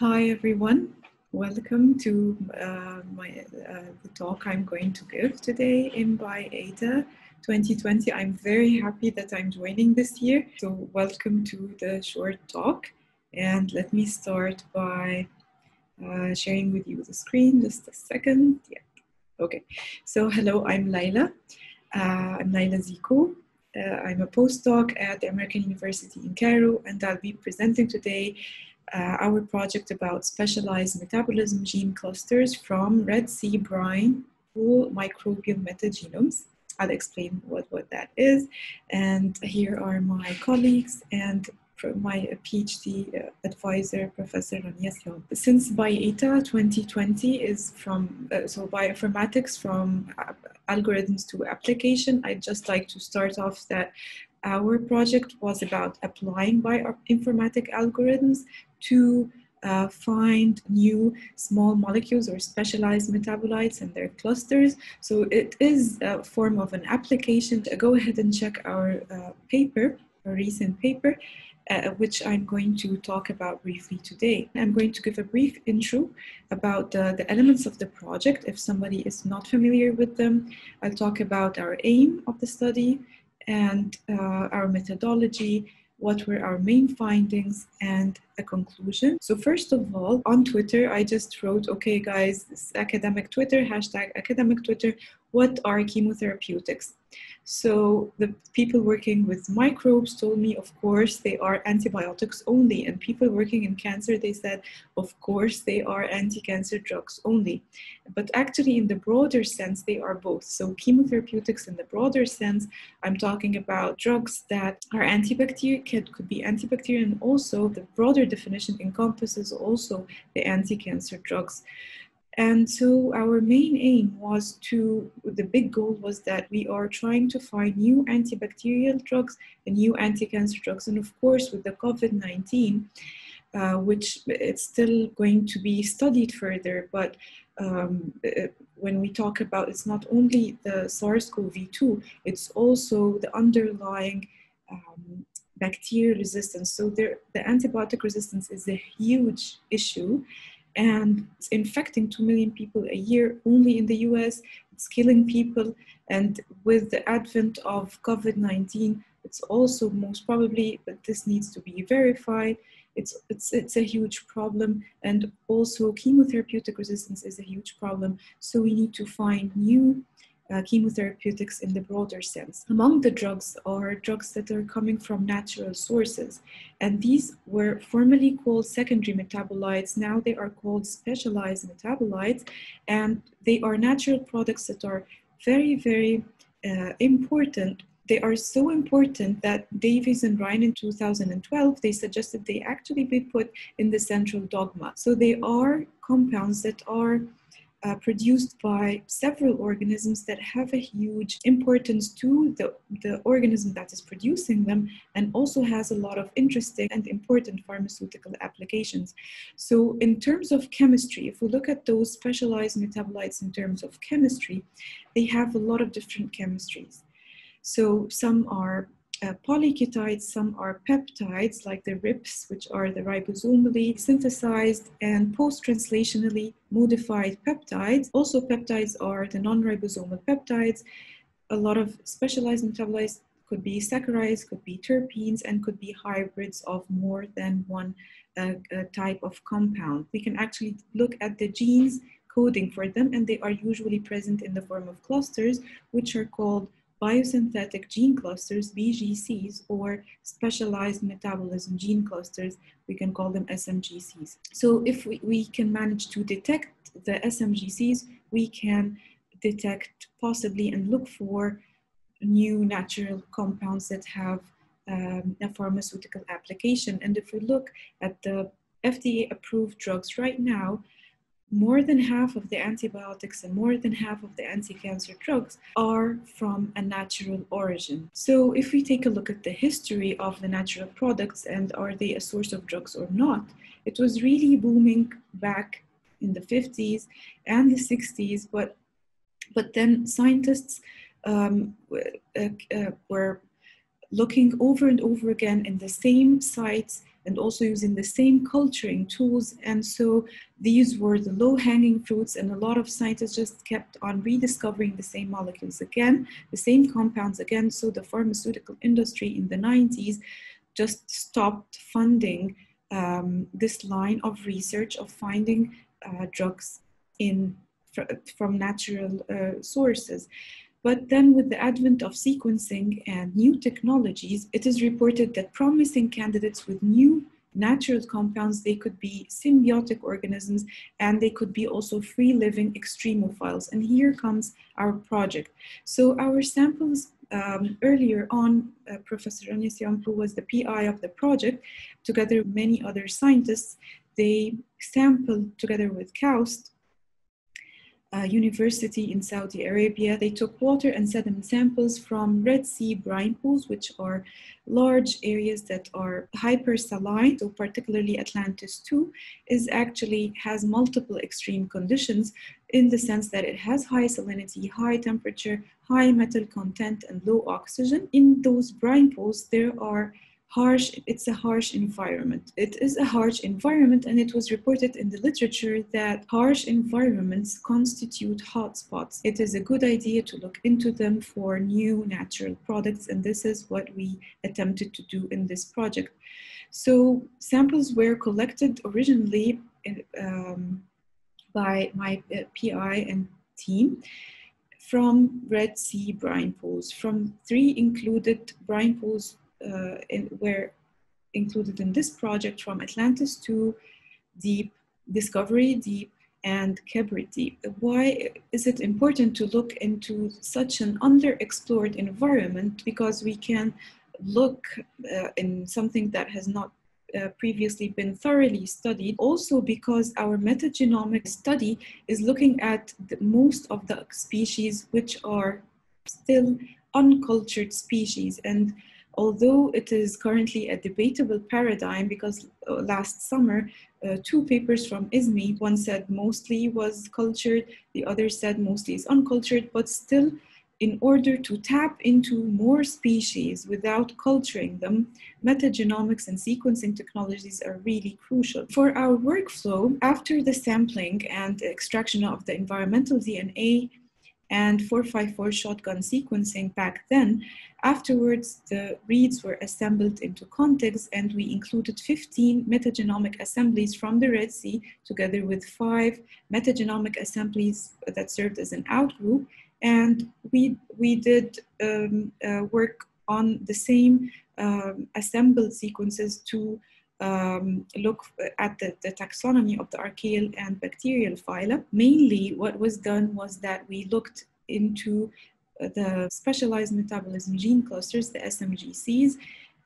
Hi everyone, welcome to uh, my uh, the talk I'm going to give today in BIATA 2020. I'm very happy that I'm joining this year. So welcome to the short talk and let me start by uh, sharing with you the screen just a second. Yeah, okay. So hello, I'm Laila. Uh, I'm Laila Ziko. Uh, I'm a postdoc at the American University in Cairo and I'll be presenting today uh, our project about specialized metabolism gene clusters from Red Sea brine pool microbial metagenomes. I'll explain what, what that is. And here are my colleagues and my PhD uh, advisor, Professor Rania Siam. Since BIATA 2020 is from, uh, so bioinformatics from uh, algorithms to application, I'd just like to start off that our project was about applying bioinformatic algorithms to uh, find new small molecules or specialized metabolites and their clusters. So it is a form of an application. Go ahead and check our uh, paper, a recent paper, uh, which I'm going to talk about briefly today. I'm going to give a brief intro about the elements of the project. If somebody is not familiar with them, I'll talk about our aim of the study and uh, our methodology what were our main findings and a conclusion. So first of all, on Twitter, I just wrote, okay guys, academic Twitter, hashtag academic Twitter, what are chemotherapeutics? So the people working with microbes told me, of course, they are antibiotics only. And people working in cancer, they said, of course, they are anti-cancer drugs only. But actually, in the broader sense, they are both. So chemotherapeutics in the broader sense, I'm talking about drugs that are antibacterial, could, be antibacterial, and also the broader definition encompasses also the anti-cancer drugs. And so our main aim was to, the big goal was that we are trying to find new antibacterial drugs and new anti-cancer drugs. And of course, with the COVID-19, uh, which it's still going to be studied further, but um, it, when we talk about it's not only the SARS-CoV-2, it's also the underlying um, bacterial resistance. So there, the antibiotic resistance is a huge issue and it's infecting 2 million people a year only in the US. It's killing people. And with the advent of COVID 19, it's also most probably, but this needs to be verified. It's, it's, it's a huge problem. And also, chemotherapeutic resistance is a huge problem. So, we need to find new uh, chemotherapeutics in the broader sense. Among the drugs are drugs that are coming from natural sources, and these were formerly called secondary metabolites. Now they are called specialized metabolites, and they are natural products that are very, very uh, important they are so important that Davies and Ryan in 2012 they suggested they actually be put in the central dogma. So they are compounds that are uh, produced by several organisms that have a huge importance to the, the organism that is producing them and also has a lot of interesting and important pharmaceutical applications. So in terms of chemistry, if we look at those specialized metabolites in terms of chemistry, they have a lot of different chemistries. So some are uh, polyketides, some are peptides like the RiPPs, which are the ribosomally synthesized and post-translationally modified peptides. Also peptides are the non-ribosomal peptides. A lot of specialized metabolites could be saccharides, could be terpenes, and could be hybrids of more than one uh, uh, type of compound. We can actually look at the genes coding for them, and they are usually present in the form of clusters, which are called biosynthetic gene clusters, BGCs, or specialized metabolism gene clusters, we can call them SMGCs. So if we, we can manage to detect the SMGCs, we can detect possibly and look for new natural compounds that have um, a pharmaceutical application. And if we look at the FDA approved drugs right now, more than half of the antibiotics and more than half of the anti-cancer drugs are from a natural origin. So if we take a look at the history of the natural products and are they a source of drugs or not, it was really booming back in the 50s and the 60s, but, but then scientists um, uh, uh, were looking over and over again in the same sites and also using the same culturing tools. And so these were the low hanging fruits, and a lot of scientists just kept on rediscovering the same molecules again, the same compounds again. So the pharmaceutical industry in the 90s just stopped funding um, this line of research of finding uh, drugs in from natural uh, sources. But then, with the advent of sequencing and new technologies, it is reported that promising candidates with new natural compounds, they could be symbiotic organisms and they could be also free living extremophiles. And here comes our project. So, our samples um, earlier on, uh, Professor Rania Siam, who was the PI of the project, together with many other scientists, they sampled together with KAUST uh, University in Saudi Arabia. They took water and sediment samples from Red Sea brine pools, which are large areas that are hypersaline. So particularly Atlantis 2 is actually has multiple extreme conditions in the sense that it has high salinity, high temperature, high metal content, and low oxygen. In those brine pools, there are harsh, it's a harsh environment. It is a harsh environment, and it was reported in the literature that harsh environments constitute hotspots. It is a good idea to look into them for new natural products, and this is what we attempted to do in this project. So, samples were collected originally um, by my uh, PI and team from Red Sea brine pools, from three included brine pools in, were included in this project from Atlantis 2 Deep, Discovery Deep, and Kebrit Deep. Why is it important to look into such an underexplored environment? Because we can look uh, in something that has not uh, previously been thoroughly studied. Also, because our metagenomic study is looking at the, most of the species which are still uncultured species. And although it is currently a debatable paradigm because uh, last summer uh, two papers from ISME, one said mostly was cultured, the other said mostly is uncultured, but still in order to tap into more species without culturing them, metagenomics and sequencing technologies are really crucial. For our workflow, after the sampling and extraction of the environmental DNA and 454 shotgun sequencing back then, afterwards the reads were assembled into contigs and we included 15 metagenomic assemblies from the Red Sea together with five metagenomic assemblies that served as an outgroup and we we did um, uh, work on the same um, assembled sequences to um, look at the, the, taxonomy of the archaeal and bacterial phyla. Mainly, what was done was that we looked into the specialized metabolism gene clusters, the SMGCs,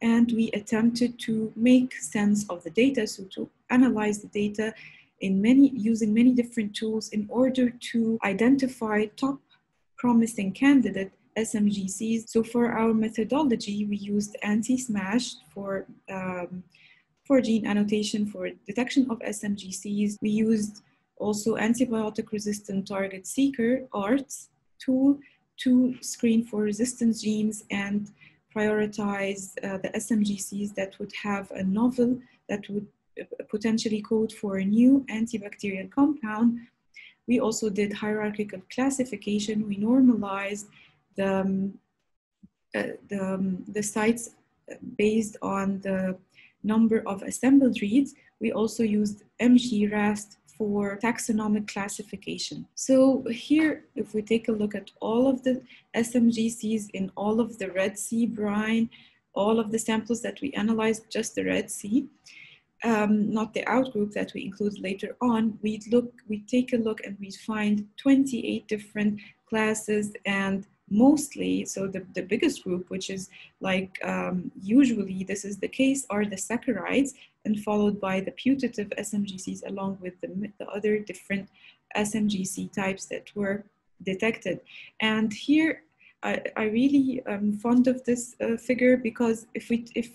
and we attempted to make sense of the data, so to analyze the data in many using many different tools in order to identify top promising candidate SMGCs. So for our methodology, we used antiSMASH for, um, for gene annotation for detection of SMGCs. We used also antibiotic resistant target seeker, ARTS, tool to screen for resistance genes and prioritize uh, the SMGCs that would have a novel that would uh, potentially code for a new antibacterial compound we also did hierarchical classification. We normalized the, um, uh, the, um, the sites based on the number of assembled reads. We also used MG-RAST for taxonomic classification. So here, if we take a look at all of the SMGCs in all of the Red Sea brine, all of the samples that we analyzed, just the Red Sea, um, not the outgroup that we include later on, we look, we take a look and we find 28 different classes and mostly, so the, the biggest group, which is like um, usually this is the case, are the saccharides and followed by the putative SMGCs along with the, the other different SMGC types that were detected. And here, I, I really am fond of this uh, figure because if we, if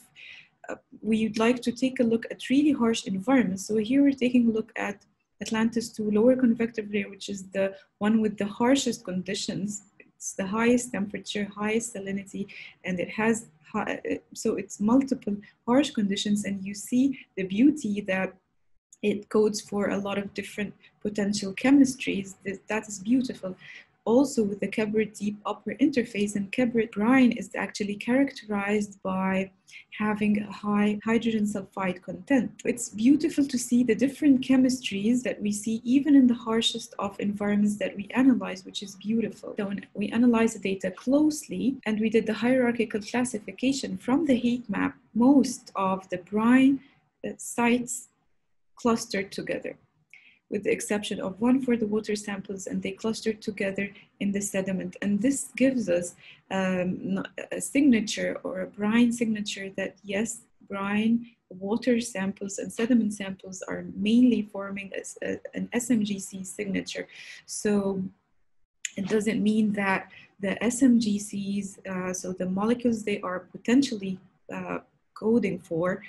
we'd like to take a look at really harsh environments. So here we're taking a look at Atlantis 2 lower convective layer, which is the one with the harshest conditions. It's the highest temperature, highest salinity, and it has so it's multiple harsh conditions, and you see the beauty that it codes for a lot of different potential chemistries. That is beautiful also with the Kebrit deep upper interface and Kebrit brine is actually characterized by having a high hydrogen sulfide content. It's beautiful to see the different chemistries that we see even in the harshest of environments that we analyze, which is beautiful. So we analyze the data closely and we did the hierarchical classification from the heat map, most of the brine uh, sites clustered together with the exception of one for the water samples, and they clustered together in the sediment. And this gives us um, a signature or a brine signature that yes, brine, water samples, and sediment samples are mainly forming a, a, an SMGC signature. So it doesn't mean that the SMGCs, uh, so the molecules they are potentially uh, coding for,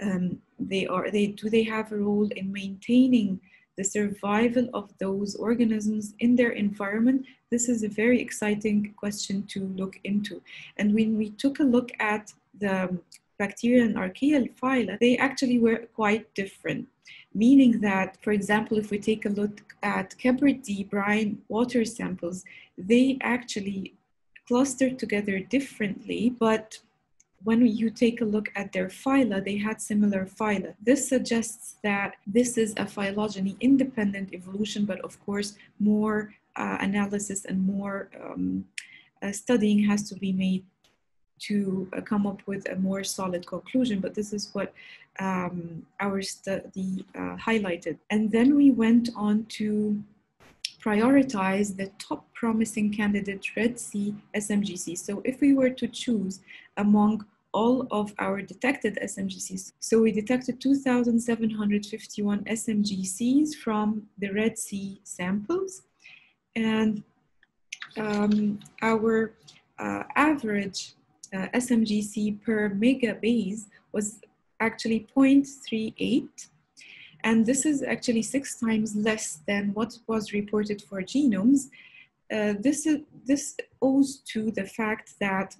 um, they are they do they have a role in maintaining the survival of those organisms in their environment, this is a very exciting question to look into. And when we took a look at the bacteria and archaeal phyla, they actually were quite different. Meaning that, for example, if we take a look at Kebrit Deep brine water samples, they actually clustered together differently, but when you take a look at their phyla, they had similar phyla. This suggests that this is a phylogeny independent evolution, but of course, more uh, analysis and more um, uh, studying has to be made to uh, come up with a more solid conclusion. But this is what um, our study uh, highlighted. And then we went on to prioritize the top promising candidate Red Sea SMGC. So if we were to choose among all of our detected SMGCs. So we detected 2,751 SMGCs from the Red Sea samples. And um, our uh, average uh, SMGC per megabase was actually 0.38. And this is actually six times less than what was reported for genomes. Uh, this, is, this owes to the fact that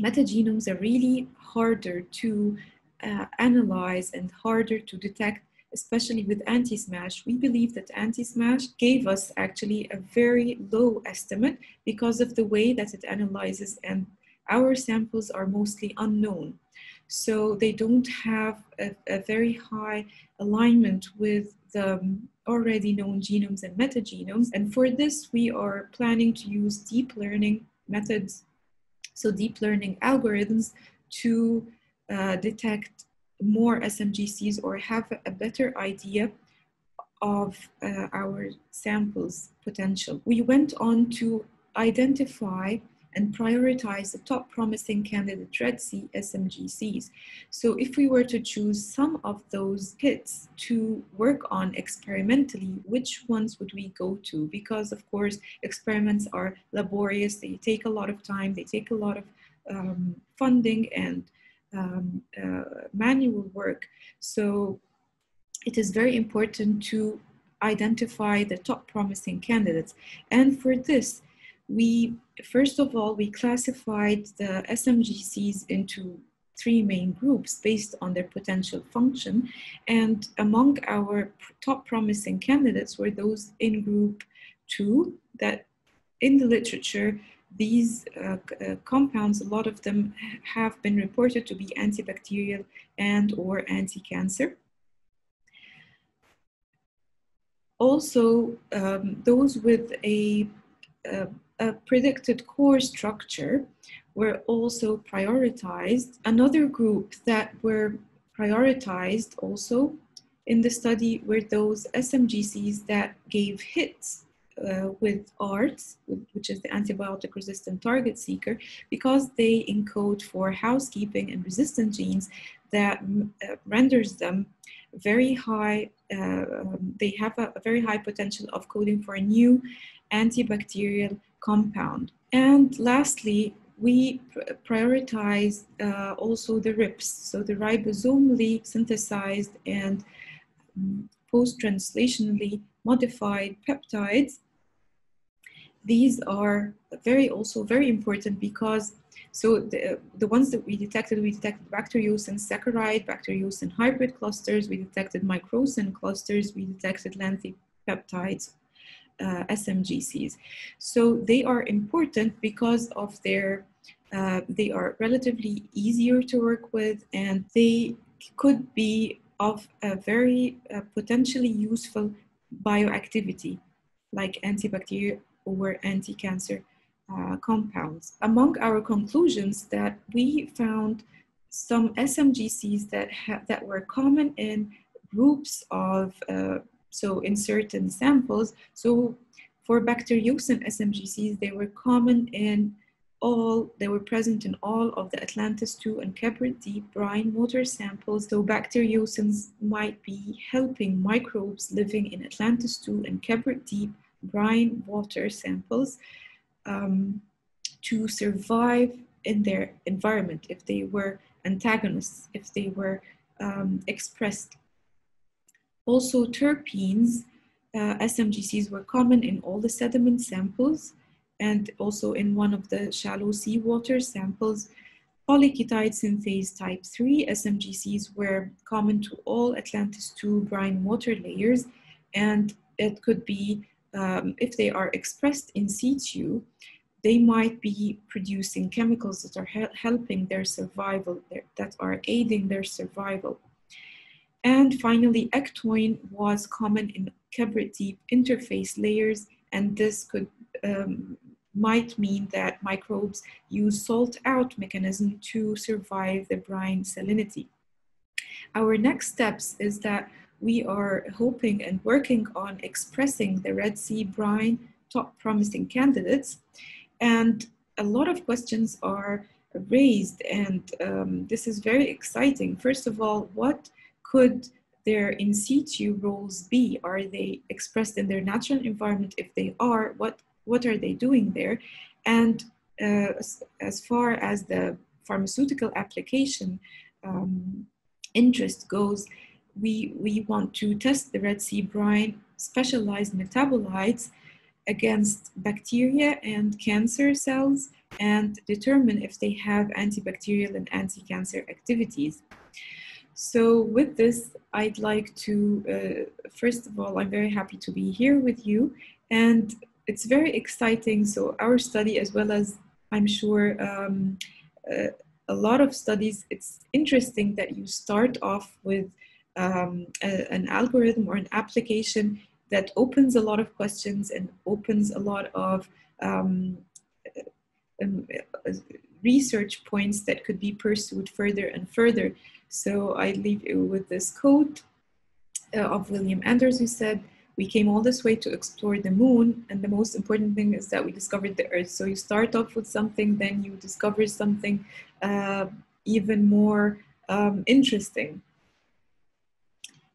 metagenomes are really harder to uh, analyze and harder to detect, especially with antiSMASH. We believe that antiSMASH gave us actually a very low estimate because of the way that it analyzes and our samples are mostly unknown. So they don't have a, a very high alignment with the already known genomes and metagenomes. And for this, we are planning to use deep learning methods so deep learning algorithms to uh, detect more SMGCs or have a better idea of uh, our samples potential. We went on to identify and prioritize the top promising candidate Red Sea SMGCs. So if we were to choose some of those hits to work on experimentally, which ones would we go to? Because of course, experiments are laborious, they take a lot of time, they take a lot of um, funding and um, uh, manual work. So it is very important to identify the top promising candidates. And for this, we first of all we classified the SMGCs into three main groups based on their potential function. And among our top promising candidates were those in group two that in the literature these uh, uh, compounds a lot of them have been reported to be antibacterial and or anti-cancer. Also um, those with a, a a predicted core structure were also prioritized. Another group that were prioritized also in the study were those SMGCs that gave hits uh, with ARTS, which is the antibiotic resistant target seeker, because they encode for housekeeping and resistant genes that uh, renders them very high, uh, um, they have a, very high potential of coding for a new antibacterial compound. And lastly, we prioritize uh, also the RiPPs, so the ribosomally synthesized and um, post-translationally modified peptides. These are very also very important because So the, the ones that we detected, we detected bacteriocin saccharide, bacteriocin hybrid clusters, we detected microcin clusters, we detected lanthanum peptides, uh, SMGCs. So they are important because of their, uh, they are relatively easier to work with and they could be of a very uh, potentially useful bioactivity like antibacterial or anti-cancer uh, compounds. Among our conclusions that we found some SMGCs that, that were common in groups of, uh, so in certain samples. So for bacteriocin SMGCs, they were common in all, they were present in all of the Atlantis 2 and Kebrit Deep brine water samples. So bacteriocins might be helping microbes living in Atlantis 2 and Kebrit Deep brine water samples um, to survive in their environment if they were antagonists, if they were um, expressed. Also, terpenes, uh, SMGCs were common in all the sediment samples and also in one of the shallow seawater samples. Polyketide synthase type 3 SMGCs were common to all Atlantis 2 brine water layers and it could be um, if they are expressed in situ, they might be producing chemicals that are he helping their survival, that are aiding their survival. And finally, ectoine was common in Kebrit deep interface layers, and this could um, might mean that microbes use salt out mechanism to survive the brine salinity. Our next steps is that we are hoping and working on expressing the Red Sea brine top promising candidates. And a lot of questions are raised, and um, this is very exciting. First of all, what could their in situ roles be? Are they expressed in their natural environment? If they are, what, what are they doing there? And uh, as, far as the pharmaceutical application um, interest goes, we, we want to test the Red Sea brine specialized metabolites against bacteria and cancer cells and determine if they have antibacterial and anti-cancer activities. So with this, I'd like to, uh, first of all, I'm very happy to be here with you and it's very exciting. So our study, as well as I'm sure um, uh, a lot of studies, it's interesting that you start off with um, a, an algorithm or an application that opens a lot of questions and opens a lot of um, um, research points that could be pursued further and further. So I leave you with this quote uh, of William Anders who said, we came all this way to explore the moon and the most important thing is that we discovered the earth so you start off with something then you discover something uh, even more um, interesting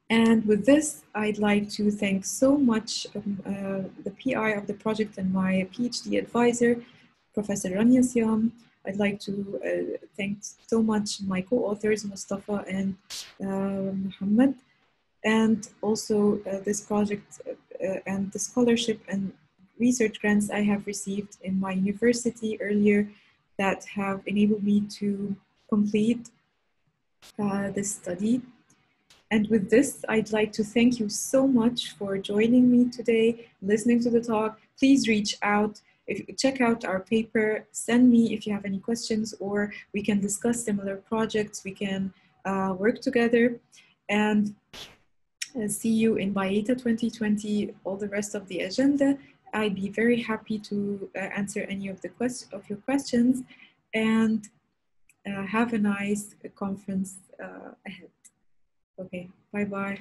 and with this, I'd like to thank so much um, uh, the PI of the project and my PhD advisor, Professor Rania Siam. I'd like to uh, thank so much my co-authors, Mustafa and uh, Muhammad, and also uh, this project uh, and the scholarship and research grants I have received in my university earlier that have enabled me to complete uh, this study and with this, I'd like to thank you so much for joining me today, listening to the talk. Please reach out. If check out our paper, send me if you have any questions, or we can discuss similar projects. We can uh, work together. And uh, see you in BIATA 2020, all the rest of the agenda. I'd be very happy to uh, answer any of the quest of your questions and uh, have a nice conference uh, ahead. Okay, bye bye.